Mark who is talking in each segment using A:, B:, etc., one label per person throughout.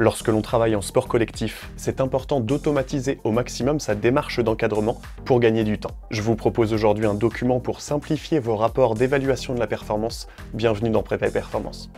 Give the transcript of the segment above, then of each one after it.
A: Lorsque l'on travaille en sport collectif, c'est important d'automatiser au maximum sa démarche d'encadrement pour gagner du temps. Je vous propose aujourd'hui un document pour simplifier vos rapports d'évaluation de la performance. Bienvenue dans Prépa Performance.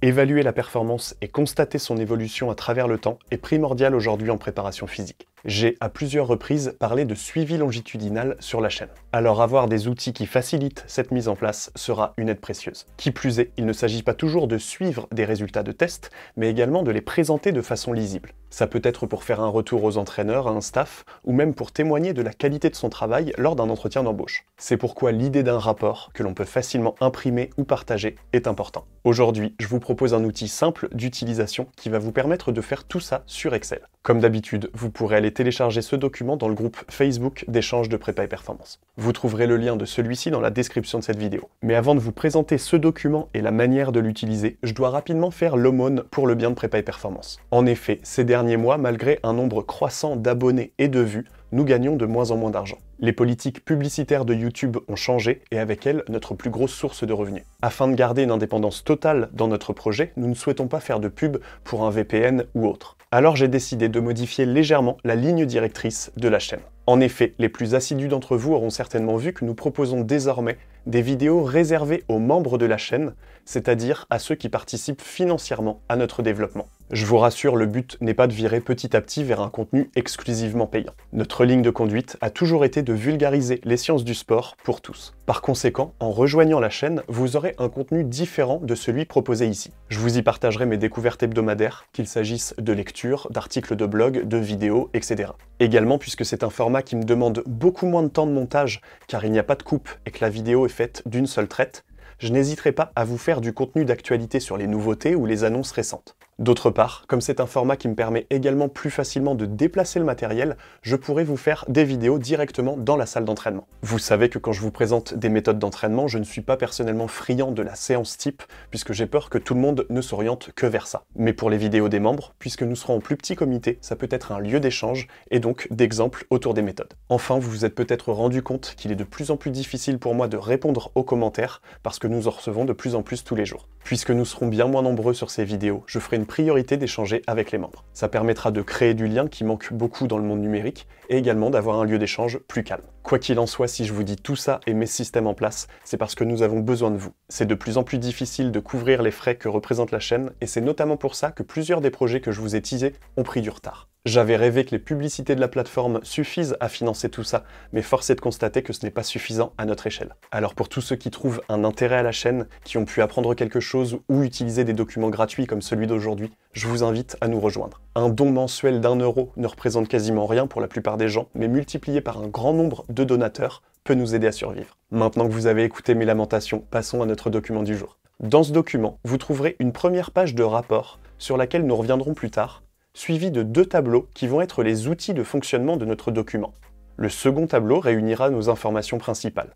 A: Évaluer la performance et constater son évolution à travers le temps est primordial aujourd'hui en préparation physique. J'ai à plusieurs reprises parlé de suivi longitudinal sur la chaîne. Alors avoir des outils qui facilitent cette mise en place sera une aide précieuse. Qui plus est, il ne s'agit pas toujours de suivre des résultats de tests, mais également de les présenter de façon lisible. Ça peut être pour faire un retour aux entraîneurs, à un staff, ou même pour témoigner de la qualité de son travail lors d'un entretien d'embauche. C'est pourquoi l'idée d'un rapport, que l'on peut facilement imprimer ou partager, est important. Aujourd'hui, je vous propose un outil simple d'utilisation qui va vous permettre de faire tout ça sur Excel. Comme d'habitude, vous pourrez aller télécharger ce document dans le groupe Facebook d'échange de prépa et performance. Vous trouverez le lien de celui-ci dans la description de cette vidéo. Mais avant de vous présenter ce document et la manière de l'utiliser, je dois rapidement faire l'aumône pour le bien de prépa et performance. En effet, ces derniers mois, malgré un nombre croissant d'abonnés et de vues, nous gagnons de moins en moins d'argent. Les politiques publicitaires de YouTube ont changé et avec elles notre plus grosse source de revenus. Afin de garder une indépendance totale dans notre projet, nous ne souhaitons pas faire de pub pour un VPN ou autre. Alors j'ai décidé de modifier légèrement la ligne directrice de la chaîne. En effet, les plus assidus d'entre vous auront certainement vu que nous proposons désormais des vidéos réservées aux membres de la chaîne, c'est-à-dire à ceux qui participent financièrement à notre développement. Je vous rassure, le but n'est pas de virer petit à petit vers un contenu exclusivement payant. Notre ligne de conduite a toujours été de vulgariser les sciences du sport pour tous. Par conséquent, en rejoignant la chaîne, vous aurez un contenu différent de celui proposé ici. Je vous y partagerai mes découvertes hebdomadaires, qu'il s'agisse de lectures, d'articles de blog, de vidéos, etc. Également, puisque c'est un format qui me demande beaucoup moins de temps de montage, car il n'y a pas de coupe et que la vidéo est faite d'une seule traite, je n'hésiterai pas à vous faire du contenu d'actualité sur les nouveautés ou les annonces récentes. D'autre part, comme c'est un format qui me permet également plus facilement de déplacer le matériel, je pourrai vous faire des vidéos directement dans la salle d'entraînement. Vous savez que quand je vous présente des méthodes d'entraînement, je ne suis pas personnellement friand de la séance type, puisque j'ai peur que tout le monde ne s'oriente que vers ça. Mais pour les vidéos des membres, puisque nous serons en plus petit comité, ça peut être un lieu d'échange et donc d'exemples autour des méthodes. Enfin, vous vous êtes peut-être rendu compte qu'il est de plus en plus difficile pour moi de répondre aux commentaires, parce que nous en recevons de plus en plus tous les jours. Puisque nous serons bien moins nombreux sur ces vidéos, je ferai une priorité d'échanger avec les membres. Ça permettra de créer du lien qui manque beaucoup dans le monde numérique et également d'avoir un lieu d'échange plus calme. Quoi qu'il en soit, si je vous dis tout ça et mes systèmes en place, c'est parce que nous avons besoin de vous. C'est de plus en plus difficile de couvrir les frais que représente la chaîne et c'est notamment pour ça que plusieurs des projets que je vous ai teasés ont pris du retard. J'avais rêvé que les publicités de la plateforme suffisent à financer tout ça, mais force est de constater que ce n'est pas suffisant à notre échelle. Alors pour tous ceux qui trouvent un intérêt à la chaîne, qui ont pu apprendre quelque chose ou utiliser des documents gratuits comme celui d'aujourd'hui, je vous invite à nous rejoindre. Un don mensuel d'un euro ne représente quasiment rien pour la plupart des gens, mais multiplié par un grand nombre de donateurs peut nous aider à survivre. Maintenant que vous avez écouté mes lamentations, passons à notre document du jour. Dans ce document, vous trouverez une première page de rapport sur laquelle nous reviendrons plus tard suivi de deux tableaux qui vont être les outils de fonctionnement de notre document. Le second tableau réunira nos informations principales.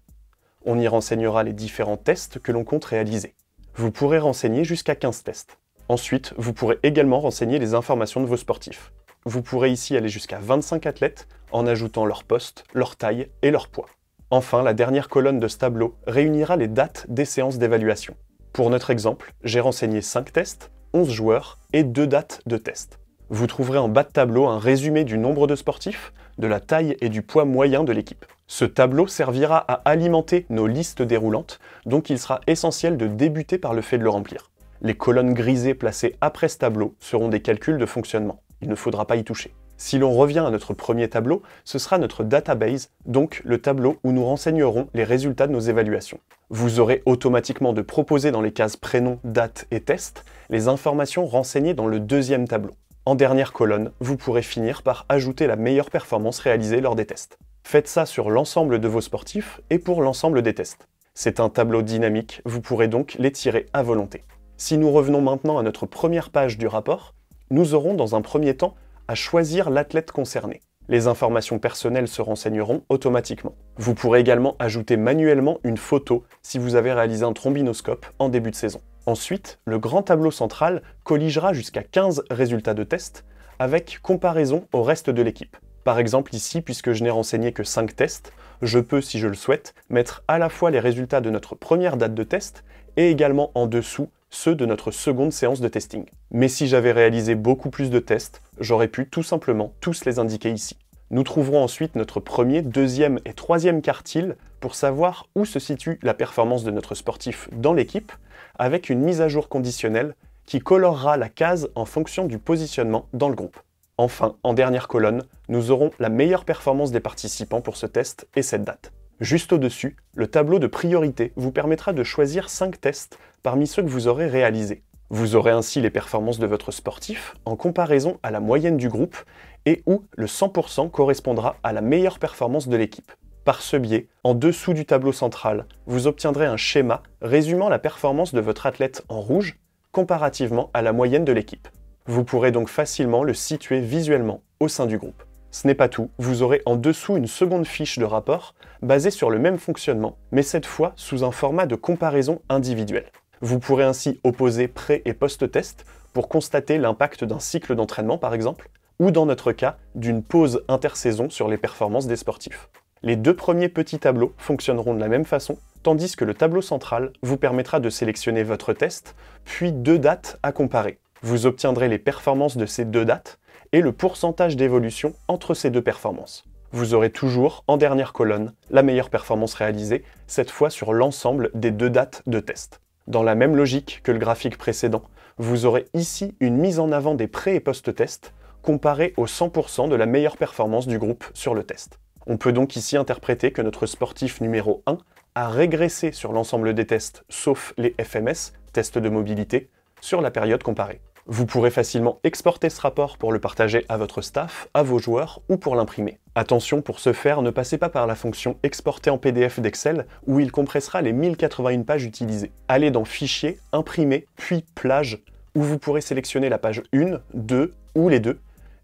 A: On y renseignera les différents tests que l'on compte réaliser. Vous pourrez renseigner jusqu'à 15 tests. Ensuite, vous pourrez également renseigner les informations de vos sportifs. Vous pourrez ici aller jusqu'à 25 athlètes en ajoutant leur poste, leur taille et leur poids. Enfin, la dernière colonne de ce tableau réunira les dates des séances d'évaluation. Pour notre exemple, j'ai renseigné 5 tests, 11 joueurs et 2 dates de tests. Vous trouverez en bas de tableau un résumé du nombre de sportifs, de la taille et du poids moyen de l'équipe. Ce tableau servira à alimenter nos listes déroulantes, donc il sera essentiel de débuter par le fait de le remplir. Les colonnes grisées placées après ce tableau seront des calculs de fonctionnement. Il ne faudra pas y toucher. Si l'on revient à notre premier tableau, ce sera notre database, donc le tableau où nous renseignerons les résultats de nos évaluations. Vous aurez automatiquement de proposer dans les cases prénom, date et test les informations renseignées dans le deuxième tableau. En dernière colonne, vous pourrez finir par ajouter la meilleure performance réalisée lors des tests. Faites ça sur l'ensemble de vos sportifs et pour l'ensemble des tests. C'est un tableau dynamique, vous pourrez donc l'étirer à volonté. Si nous revenons maintenant à notre première page du rapport, nous aurons dans un premier temps à choisir l'athlète concerné. Les informations personnelles se renseigneront automatiquement. Vous pourrez également ajouter manuellement une photo si vous avez réalisé un trombinoscope en début de saison. Ensuite, le grand tableau central colligera jusqu'à 15 résultats de test avec comparaison au reste de l'équipe. Par exemple ici, puisque je n'ai renseigné que 5 tests, je peux, si je le souhaite, mettre à la fois les résultats de notre première date de test et également en dessous ceux de notre seconde séance de testing. Mais si j'avais réalisé beaucoup plus de tests, j'aurais pu tout simplement tous les indiquer ici. Nous trouverons ensuite notre premier, deuxième et troisième quartile pour savoir où se situe la performance de notre sportif dans l'équipe, avec une mise à jour conditionnelle qui colorera la case en fonction du positionnement dans le groupe. Enfin, en dernière colonne, nous aurons la meilleure performance des participants pour ce test et cette date. Juste au-dessus, le tableau de priorité vous permettra de choisir 5 tests parmi ceux que vous aurez réalisés. Vous aurez ainsi les performances de votre sportif en comparaison à la moyenne du groupe et où le 100% correspondra à la meilleure performance de l'équipe. Par ce biais, en dessous du tableau central, vous obtiendrez un schéma résumant la performance de votre athlète en rouge comparativement à la moyenne de l'équipe. Vous pourrez donc facilement le situer visuellement au sein du groupe. Ce n'est pas tout, vous aurez en dessous une seconde fiche de rapport basée sur le même fonctionnement, mais cette fois sous un format de comparaison individuelle. Vous pourrez ainsi opposer pré- et post-test pour constater l'impact d'un cycle d'entraînement par exemple, ou dans notre cas, d'une pause intersaison sur les performances des sportifs. Les deux premiers petits tableaux fonctionneront de la même façon, tandis que le tableau central vous permettra de sélectionner votre test, puis deux dates à comparer. Vous obtiendrez les performances de ces deux dates et le pourcentage d'évolution entre ces deux performances. Vous aurez toujours, en dernière colonne, la meilleure performance réalisée, cette fois sur l'ensemble des deux dates de test. Dans la même logique que le graphique précédent, vous aurez ici une mise en avant des pré- et post-tests comparée au 100% de la meilleure performance du groupe sur le test. On peut donc ici interpréter que notre sportif numéro 1 a régressé sur l'ensemble des tests, sauf les FMS, tests de mobilité, sur la période comparée. Vous pourrez facilement exporter ce rapport pour le partager à votre staff, à vos joueurs ou pour l'imprimer. Attention, pour ce faire, ne passez pas par la fonction exporter en PDF d'Excel où il compressera les 1081 pages utilisées. Allez dans Fichier, Imprimer, puis Plage, où vous pourrez sélectionner la page 1, 2 ou les deux,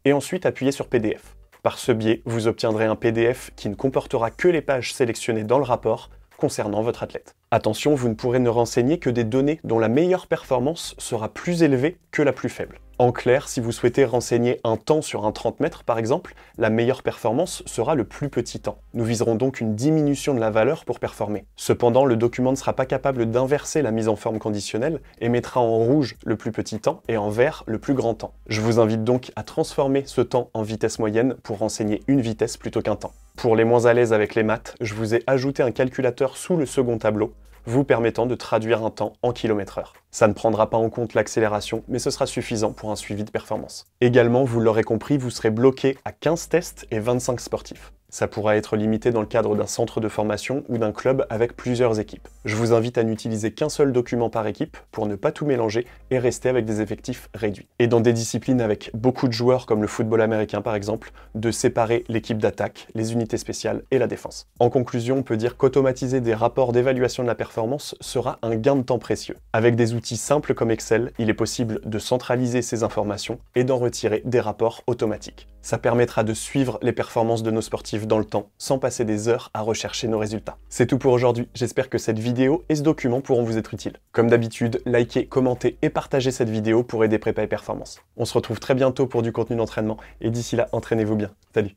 A: et ensuite appuyer sur PDF. Par ce biais, vous obtiendrez un PDF qui ne comportera que les pages sélectionnées dans le rapport concernant votre athlète. Attention, vous ne pourrez ne renseigner que des données dont la meilleure performance sera plus élevée que la plus faible. En clair, si vous souhaitez renseigner un temps sur un 30 mètres par exemple, la meilleure performance sera le plus petit temps. Nous viserons donc une diminution de la valeur pour performer. Cependant, le document ne sera pas capable d'inverser la mise en forme conditionnelle et mettra en rouge le plus petit temps et en vert le plus grand temps. Je vous invite donc à transformer ce temps en vitesse moyenne pour renseigner une vitesse plutôt qu'un temps. Pour les moins à l'aise avec les maths, je vous ai ajouté un calculateur sous le second tableau vous permettant de traduire un temps en km heure. Ça ne prendra pas en compte l'accélération, mais ce sera suffisant pour un suivi de performance. Également, vous l'aurez compris, vous serez bloqué à 15 tests et 25 sportifs. Ça pourra être limité dans le cadre d'un centre de formation ou d'un club avec plusieurs équipes. Je vous invite à n'utiliser qu'un seul document par équipe pour ne pas tout mélanger et rester avec des effectifs réduits. Et dans des disciplines avec beaucoup de joueurs comme le football américain par exemple, de séparer l'équipe d'attaque, les unités spéciales et la défense. En conclusion, on peut dire qu'automatiser des rapports d'évaluation de la performance sera un gain de temps précieux. Avec des outils simples comme Excel, il est possible de centraliser ces informations et d'en retirer des rapports automatiques. Ça permettra de suivre les performances de nos sportifs dans le temps sans passer des heures à rechercher nos résultats. C'est tout pour aujourd'hui, j'espère que cette vidéo et ce document pourront vous être utiles. Comme d'habitude, likez, commentez et partagez cette vidéo pour aider Prépa et Performance. On se retrouve très bientôt pour du contenu d'entraînement et d'ici là, entraînez-vous bien. Salut